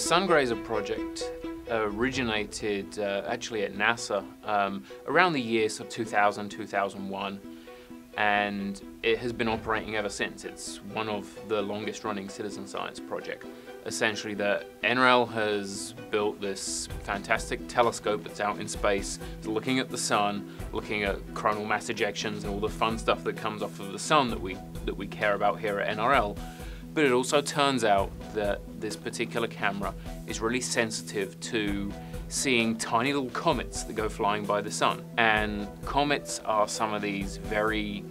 Sungrazer project originated uh, actually at NASA um, around the years of 2000, 2001 and it has been operating ever since. It's one of the longest running citizen science project. Essentially the NRL has built this fantastic telescope that's out in space, looking at the sun, looking at coronal mass ejections and all the fun stuff that comes off of the sun that we, that we care about here at NRL. But it also turns out that this particular camera is really sensitive to seeing tiny little comets that go flying by the sun. And comets are some of these very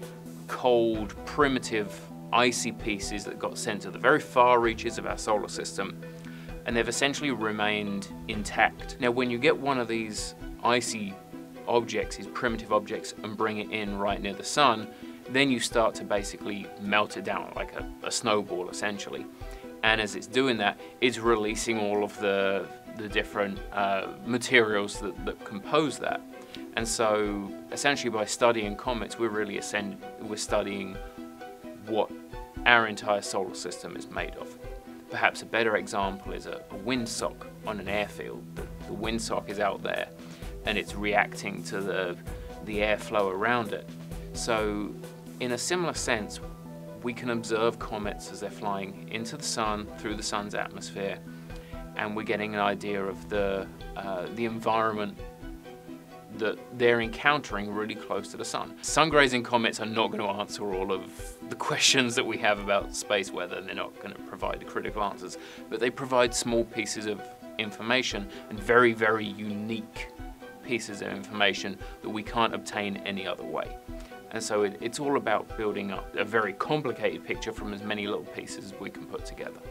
cold, primitive, icy pieces that got sent to the very far reaches of our solar system and they've essentially remained intact. Now when you get one of these icy objects, these primitive objects, and bring it in right near the sun, then you start to basically melt it down like a, a snowball essentially. And as it's doing that, it's releasing all of the, the different uh, materials that, that compose that. And so essentially by studying comets, we're really ascend we're studying what our entire solar system is made of. Perhaps a better example is a, a windsock on an airfield. The, the windsock is out there and it's reacting to the, the airflow around it. So in a similar sense, we can observe comets as they're flying into the sun, through the sun's atmosphere, and we're getting an idea of the, uh, the environment that they're encountering really close to the sun. Sun-grazing comets are not going to answer all of the questions that we have about space weather. They're not going to provide the critical answers, but they provide small pieces of information and very, very unique pieces of information that we can't obtain any other way. And so it, it's all about building up a very complicated picture from as many little pieces as we can put together.